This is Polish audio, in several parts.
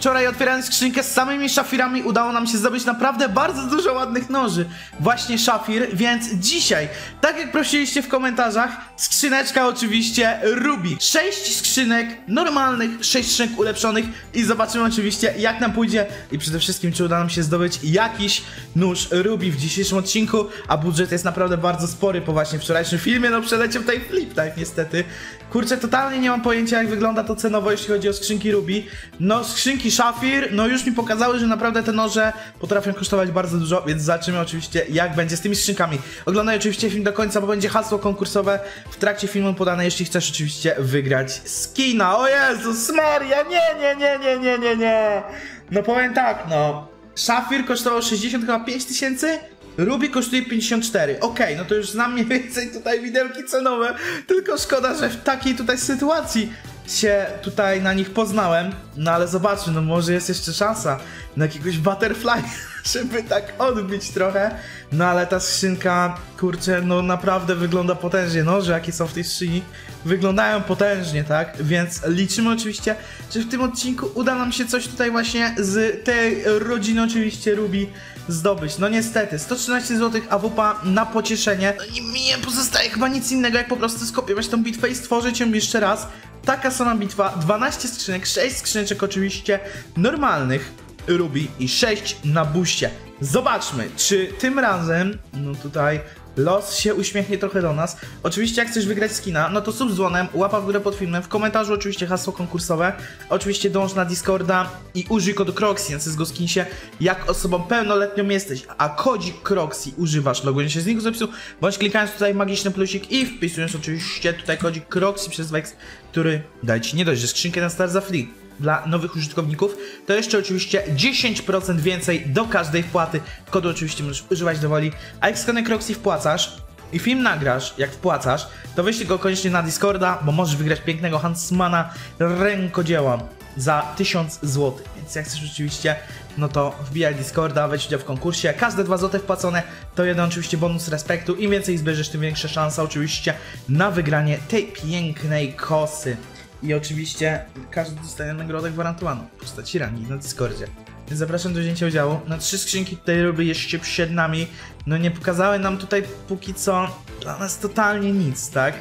Wczoraj otwierając skrzynkę z samymi szafirami udało nam się zdobyć naprawdę bardzo dużo ładnych noży. Właśnie szafir, więc dzisiaj, tak jak prosiliście w komentarzach, skrzyneczka oczywiście Ruby. Sześć skrzynek normalnych, sześć skrzynek ulepszonych i zobaczymy oczywiście jak nam pójdzie i przede wszystkim czy uda nam się zdobyć jakiś nóż Ruby w dzisiejszym odcinku, a budżet jest naprawdę bardzo spory po właśnie wczorajszym filmie, no przeleciał tutaj flip, tak niestety. Kurczę, totalnie nie mam pojęcia jak wygląda to cenowo, jeśli chodzi o skrzynki Ruby. No, skrzynki Szafir, no już mi pokazały, że naprawdę te noże potrafią kosztować bardzo dużo, więc zobaczymy oczywiście jak będzie z tymi skrzynkami. Oglądaj oczywiście film do końca, bo będzie hasło konkursowe w trakcie filmu podane, jeśli chcesz oczywiście wygrać skina. O Jezus Maria, nie, nie, nie, nie, nie, nie, nie. No powiem tak, no. Szafir kosztował 60 chyba 5 tysięcy? Ruby kosztuje 54. Okej, no to już znam mniej więcej tutaj widełki cenowe. Tylko szkoda, że w takiej tutaj sytuacji się tutaj na nich poznałem. No ale zobaczmy, no może jest jeszcze szansa na jakiegoś butterfly, żeby tak odbić trochę. No ale ta skrzynka, kurczę, no naprawdę wygląda potężnie. Noże, jakie są w tej skrzyni, wyglądają potężnie, tak? Więc liczymy oczywiście, że w tym odcinku uda nam się coś tutaj właśnie z tej rodziny oczywiście Ruby zdobyć. No niestety, 113 zł AWP na pocieszenie. No i mi nie pozostaje chyba nic innego, jak po prostu skopiować tą bitwę i stworzyć ją jeszcze raz. Taka sama bitwa, 12 skrzynek, 6 skrzyneczek oczywiście normalnych, Ruby i 6 na buście. Zobaczmy, czy tym razem, no tutaj los się uśmiechnie trochę do nas. Oczywiście jak chcesz wygrać skina, no to sub dzwonem, łapa w górę pod filmem, w komentarzu oczywiście hasło konkursowe, oczywiście dąż na Discorda i użyj kodu Croxy na CSGO Skinsie, jak osobą pełnoletnią jesteś, a kodzik Croxy używasz, logując się z linku z opisu, bądź klikając tutaj magiczny plusik i wpisując oczywiście tutaj kodzik Croxy przez Wex, który daje ci nie dość, że skrzynkę na start za free, dla nowych użytkowników, to jeszcze oczywiście 10% więcej do każdej wpłaty. Kodu oczywiście możesz używać do woli. A jak skany Croxy wpłacasz i film nagrasz, jak wpłacasz, to wyślij go koniecznie na Discorda, bo możesz wygrać pięknego Huntsmana rękodzieła za 1000 zł. Więc jak chcesz oczywiście, no to wbijaj Discorda, weź udział w konkursie. Każde 2 zł wpłacone to jeden oczywiście bonus respektu. Im więcej zbierzesz, tym większa szansa oczywiście na wygranie tej pięknej kosy. I oczywiście każdy dostaje nagrodę gwarantowaną w postaci rangi na Discordzie. Więc zapraszam do wzięcia udziału. Na trzy skrzynki tutaj robię jeszcze przed nami. No nie pokazały nam tutaj póki co dla nas totalnie nic, tak?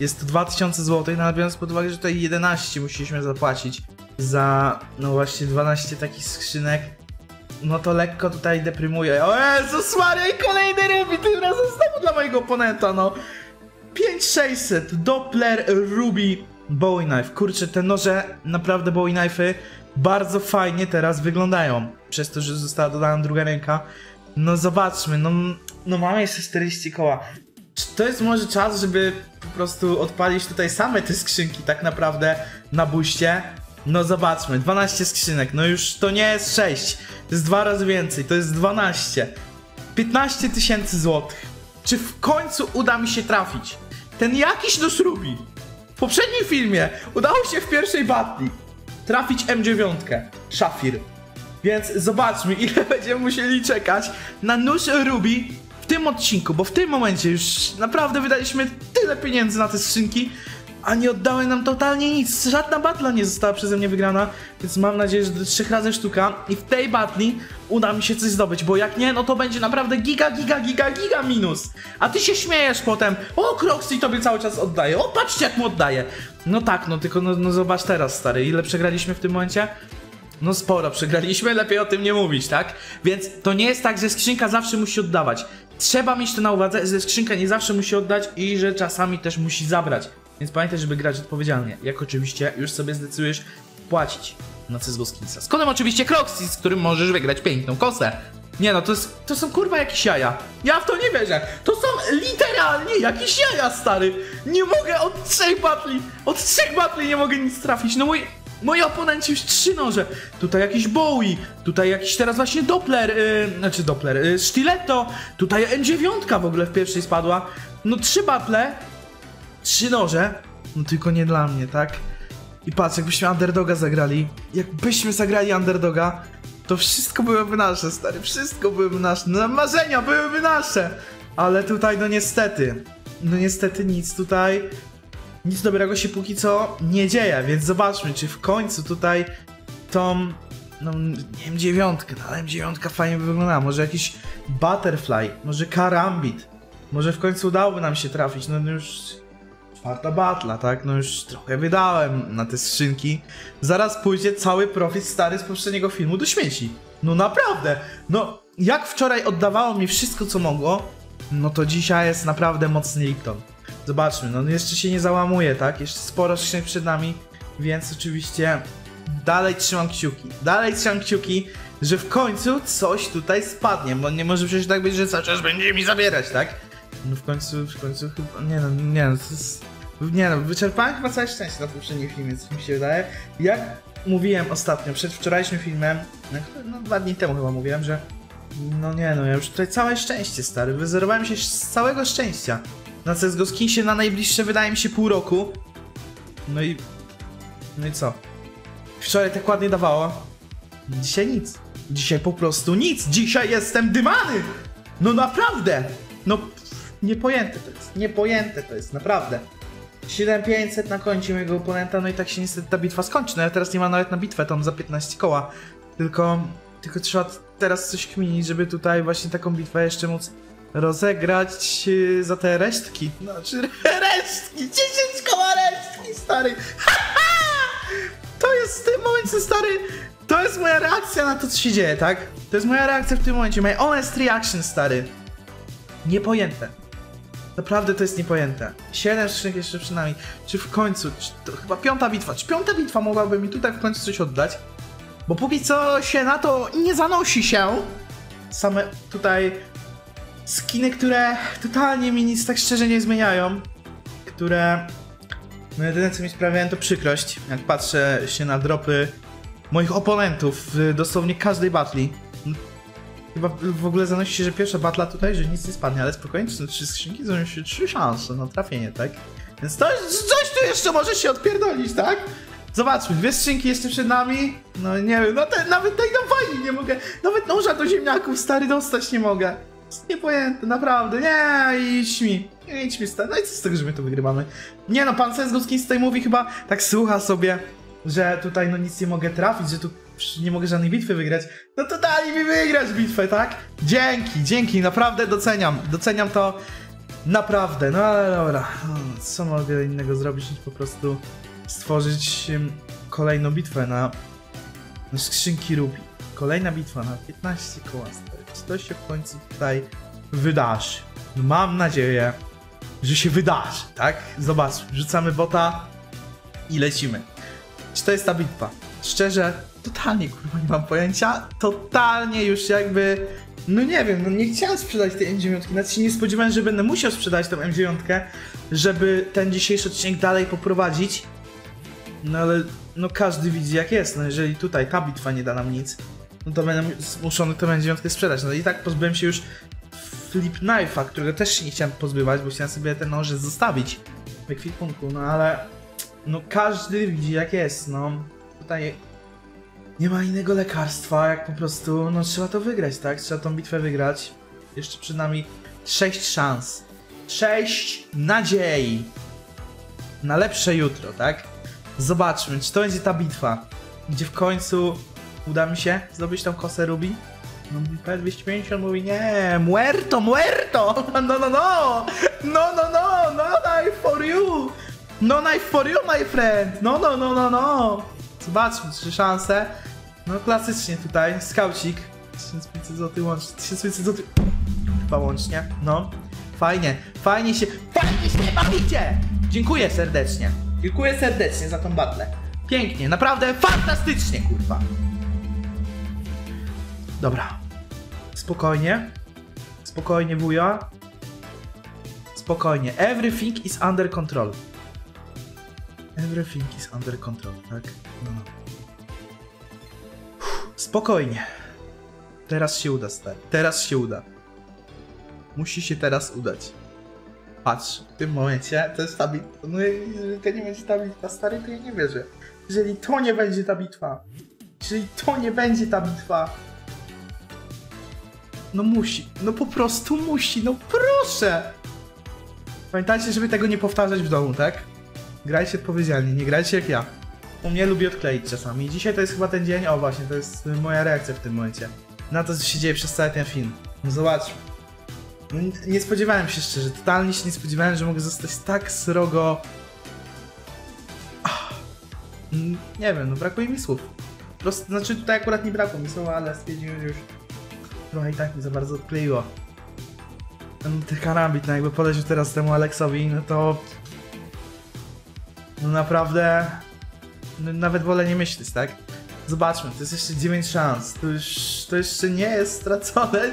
Jest to 2000 zł, ale biorąc pod uwagę, że tutaj 11 musieliśmy zapłacić za, no właśnie 12 takich skrzynek, no to lekko tutaj deprymuje. O Jezus Maria i kolejny Ruby, tym razem znowu dla mojego oponenta, no. 5600, Doppler Ruby Bowie Knife. Kurczę, te noże, naprawdę Bowie Knife'y bardzo fajnie teraz wyglądają. Przez to, że została dodana druga ręka. No zobaczmy, no, no mamy jeszcze 40 koła. Czy to jest może czas, żeby po prostu odpalić tutaj same te skrzynki tak naprawdę na buście? No zobaczmy, 12 skrzynek, no już to nie jest 6, to jest dwa razy więcej, to jest 12. 15 tysięcy złotych. Czy w końcu uda mi się trafić? Ten jakiś do Ruby w poprzednim filmie udało się w pierwszej batli trafić M9, Szafir. Więc zobaczmy, ile będziemy musieli czekać na nóż Ruby w tym odcinku, bo w tym momencie już naprawdę wydaliśmy tyle pieniędzy na te skrzynki, a nie oddały nam totalnie nic. Żadna batla nie została przeze mnie wygrana, więc mam nadzieję, że do trzech razy sztuka i w tej batli uda mi się coś zdobyć, bo jak nie, no to będzie naprawdę giga, giga, giga, giga minus. A ty się śmiejesz potem, o Croxy tobie cały czas oddaje, o patrzcie jak mu oddaje. No tak, no tylko no, no zobacz teraz stary, ile przegraliśmy w tym momencie? No sporo przegraliśmy, lepiej o tym nie mówić, tak? Więc to nie jest tak, że skrzynka zawsze musi oddawać. Trzeba mieć to na uwadze, że skrzynka nie zawsze musi oddać i że czasami też musi zabrać. Więc pamiętaj, żeby grać odpowiedzialnie. Jak oczywiście już sobie zdecydujesz płacić na CSGO Skinsa. Z kodem oczywiście Croxy, z którym możesz wygrać piękną kosę. Nie no, to, jest, to są kurwa jakieś jaja. Ja w to nie wierzę. To są literalnie jakieś jaja, stary. Nie mogę od trzech batli, od trzech batli nie mogę nic trafić. No mój, moi oponenci już trzy noże. Tutaj jakiś Bowie, tutaj jakiś teraz właśnie Doppler, yy, znaczy Doppler, yy, Stiletto, tutaj M9 w ogóle w pierwszej spadła. No trzy battle, trzy noże, no tylko nie dla mnie, tak? I patrz, jakbyśmy underdoga zagrali, jakbyśmy zagrali underdoga, to wszystko byłyby nasze, stary, wszystko byłyby nasze, no marzenia byłyby nasze! Ale tutaj, no niestety, no niestety nic tutaj, nic dobrego się póki co nie dzieje, więc zobaczmy, czy w końcu tutaj tą no nie wiem, dziewiątkę, no ale dziewiątka fajnie by wyglądała. Może jakiś Butterfly, może Karambit. Może w końcu udałoby nam się trafić, no już czwarta batla, tak? No już trochę wydałem na te skrzynki. Zaraz pójdzie cały profit stary z poprzedniego filmu do śmieci. No naprawdę, no jak wczoraj oddawało mi wszystko co mogło, no to dzisiaj jest naprawdę mocny Lipton. Zobaczmy, no jeszcze się nie załamuje, tak? Jeszcze sporo skrzynek przed nami, więc oczywiście dalej trzymam kciuki. Dalej trzymam kciuki, że w końcu coś tutaj spadnie, bo nie może przecież tak być, że cały czas będzie mi zabierać, tak? No w końcu, w końcu chyba, nie no, nie no, to jest, nie no, wyczerpałem chyba całe szczęście na poprzednim filmie, co mi się wydaje. Jak mówiłem ostatnio, przed wczorajszym filmem, no, no dwa dni temu chyba mówiłem, że no nie no, ja już tutaj całe szczęście, stary, wyzerowałem się z całego szczęścia. Na CSGO Skinsie na najbliższe wydaje mi się pół roku. No i, no i co? Wczoraj tak ładnie dawało. Dzisiaj nic. Dzisiaj po prostu nic. Dzisiaj jestem dymany. No naprawdę. No niepojęte to jest. Niepojęte to jest, naprawdę. 7500 na koncie mojego oponenta, no i tak się niestety ta bitwa skończy. No ja teraz nie mam nawet na bitwę, tam za 15 koła. Tylko, tylko trzeba teraz coś kminić, żeby tutaj właśnie taką bitwę jeszcze móc rozegrać yy, za te resztki. Znaczy resztki, 10 koła resztki, stary. To jest w tym momencie, stary, to jest moja reakcja na to, co się dzieje, tak? To jest moja reakcja w tym momencie, my honest reaction, stary. Niepojęte. Naprawdę to jest niepojęte. Siedem skrzynek jeszcze przed nami. Czy w końcu, czy to chyba piąta bitwa, czy piąta bitwa mogłaby mi tutaj w końcu coś oddać? Bo póki co się na to nie zanosi się. Same tutaj skiny, które totalnie mi nic tak szczerze nie zmieniają. Które no jedyne co mi sprawiają to przykrość, jak patrzę się na dropy moich oponentów w dosłownie każdej batli. Chyba w ogóle zanosi się, że pierwsza batla tutaj, że nic nie spadnie, ale spokojnie, są trzy skrzynki, to się trzy szanse na trafienie, tak? Więc to, coś tu jeszcze może się odpierdolić, tak? Zobaczmy, dwie skrzynki jeszcze przed nami. No nie wiem, no te, nawet tej no fajnie nie mogę. Nawet noża do ziemniaków stary dostać nie mogę. Niepojęte, naprawdę. Nie, idź mi. Nie idź mi stary. No i co z tego, że my to wygrywamy? Nie no, pan Sezgowski z tej mówi chyba tak słucha sobie, że tutaj no nic nie mogę trafić, że tu nie mogę żadnej bitwy wygrać. No to dali mi wygrać bitwę, tak? Dzięki, dzięki, naprawdę doceniam. Doceniam to naprawdę. No ale dobra, co mogę innego zrobić niż po prostu stworzyć kolejną bitwę na, skrzynki Ruby. Kolejna bitwa na 15 koła. Czy to się w końcu tutaj wydarzy? No, mam nadzieję, że się wydarzy, tak? Zobaczmy, rzucamy bota i lecimy. Czy to jest ta bitwa? Szczerze, totalnie kurwa nie mam pojęcia. Totalnie już jakby. No nie wiem, no nie chciałem sprzedać tej M9. Nawet się nie spodziewałem, że będę musiał sprzedać tą M9, żeby ten dzisiejszy odcinek dalej poprowadzić. No ale no każdy widzi jak jest. No jeżeli tutaj ta bitwa nie da nam nic, no to będę zmuszony tę M9 sprzedać. No i tak pozbyłem się już Flip Knife'a, którego też się nie chciałem pozbywać, bo chciałem sobie ten noże zostawić w ekwipunku, no ale no każdy widzi jak jest, no. Tutaj nie ma innego lekarstwa, jak po prostu, no trzeba to wygrać, tak? Trzeba tą bitwę wygrać. Jeszcze przed nami 6 szans. 6 nadziei na lepsze jutro, tak? Zobaczmy, czy to będzie ta bitwa, gdzie w końcu uda mi się zdobyć tą kosę Ruby. No P250 mówi nie, muerto, muerto, no no no, no, no no no, no knife for you, no knife for you my friend, no no no no no. Zobaczmy, trzy szanse. No klasycznie tutaj, skaucik, 1500 zł łącznie, 1500 zł chyba łącznie, no. Fajnie, fajnie się, fajnie się bawicie! Dziękuję serdecznie, dziękuję serdecznie za tą battle. Pięknie, naprawdę fantastycznie, kurwa. Dobra. Spokojnie. Spokojnie, wuja. Spokojnie. Everything is under control. Everything is under control, tak? No. Spokojnie. Teraz się uda, stary. Teraz się uda. Musi się teraz udać. Patrz, w tym momencie to jest ta bitwa. No jeżeli to nie będzie ta bitwa, stary, to ja nie wierzę. Jeżeli to nie będzie ta bitwa. Jeżeli to nie będzie ta bitwa. No musi, no po prostu musi, no proszę! Pamiętajcie, żeby tego nie powtarzać w domu, tak? Grajcie odpowiedzialnie, nie grajcie jak ja. U mnie lubi odkleić czasami. Dzisiaj to jest chyba ten dzień, o właśnie, to jest y, moja reakcja w tym momencie. Na to, co się dzieje przez cały ten film. No zobaczmy. No, nie- spodziewałem się szczerze, totalnie się nie spodziewałem, że mogę zostać tak srogo... Ach. Nie wiem, no brakuje mi słów. Po prostu, znaczy tutaj akurat nie brakło mi słów, ale stwierdziłem, już trochę i tak mi za bardzo odkleiło. Ten ten karambit, no jakby polecił teraz temu Aleksowi, no to... No naprawdę... Nawet wolę nie myśleć, tak? Zobaczmy, to jest jeszcze 9 szans. To już, to jeszcze nie jest stracone.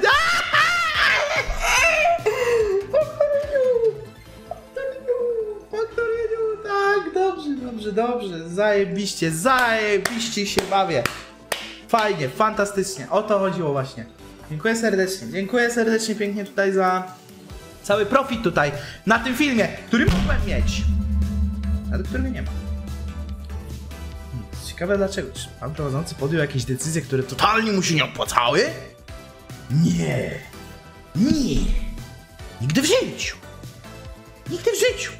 Tak, dobrze, dobrze, dobrze. Zajebiście, zajebiście się bawię. Fajnie, fantastycznie. O to chodziło właśnie. Dziękuję serdecznie. Dziękuję serdecznie pięknie tutaj za cały profit tutaj na tym filmie, który mógłbym mieć. Ale którego nie ma. Ciekawe dlaczego. Czy pan prowadzący podjął jakieś decyzje, które totalnie mu się nie opłacały? Nie. Nie. Nigdy w życiu. Nigdy w życiu.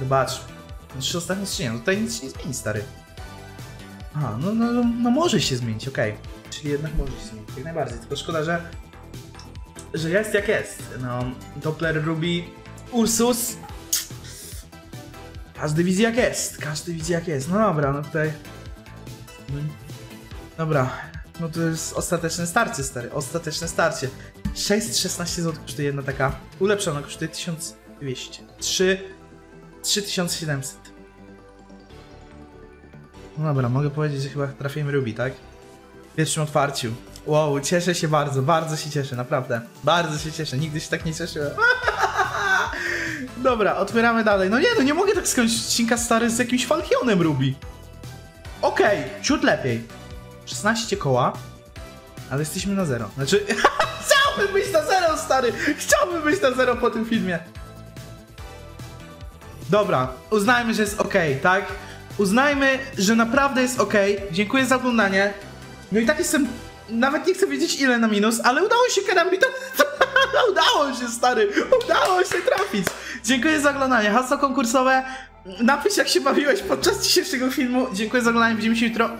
Zobacz. Trzy ostatnie skrzynie. No tutaj nic się nie zmieni, stary. A, no, no, no, no może się zmienić, okej. Czyli jednak może się zmienić, jak najbardziej. Tylko szkoda, że że jest jak jest. No, Doppler Ruby, Ursus. Każdy widzi jak jest, każdy widzi jak jest. No dobra, no tutaj... No, dobra, no to jest ostateczne starcie, stary, ostateczne starcie. 616 zł kosztuje jedna taka ulepszona, kosztuje 1200. 3... 3700. No dobra, mogę powiedzieć, że chyba trafiłem Ruby, tak? W pierwszym otwarciu. Wow, cieszę się bardzo, bardzo się cieszę, naprawdę. Bardzo się cieszę, nigdy się tak nie cieszyłem. Dobra, otwieramy dalej. No nie, no nie mogę tak skończyć odcinka stary z jakimś Falchionem Ruby. Okej, ciut lepiej. 16 koła, ale jesteśmy na zero. Znaczy, chciałbym być na zero, stary! Chciałbym być na zero po tym filmie. Dobra, uznajmy, że jest ok, tak? Uznajmy, że naprawdę jest ok. Dziękuję za oglądanie. No i tak jestem. Nawet nie chcę wiedzieć ile na minus, ale udało się karambita. udało się, stary. Udało się trafić. Dziękuję za oglądanie. Hasło konkursowe. Napisz jak się bawiłeś podczas dzisiejszego filmu. Dziękuję za oglądanie. Widzimy się jutro.